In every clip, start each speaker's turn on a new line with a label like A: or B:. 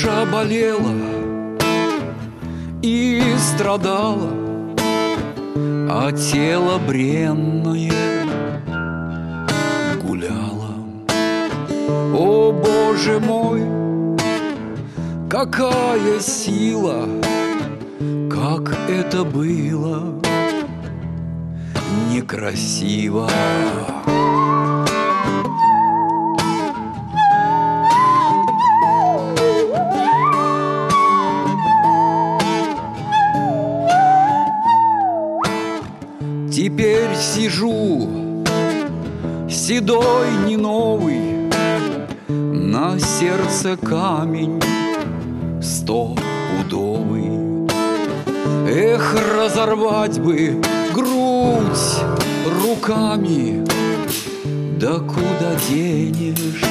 A: Душа болела и страдала, А тело бренное гуляло. О, Боже мой, какая сила, Как это было некрасиво. Теперь сижу, седой, не новый, На сердце камень стопудовый. Эх, разорвать бы грудь руками, Да куда денешь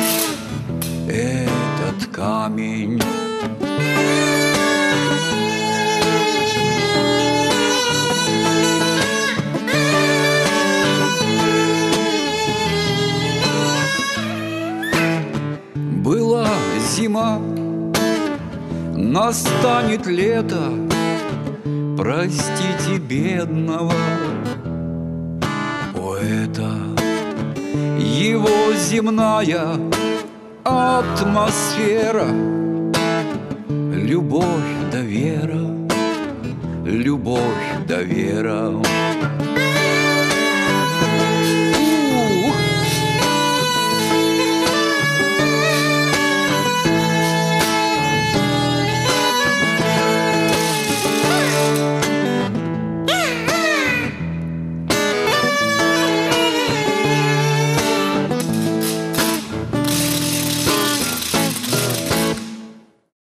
A: этот камень? Зима, настанет лето, Простите бедного поэта. Его земная атмосфера, Любовь да вера, любовь да вера.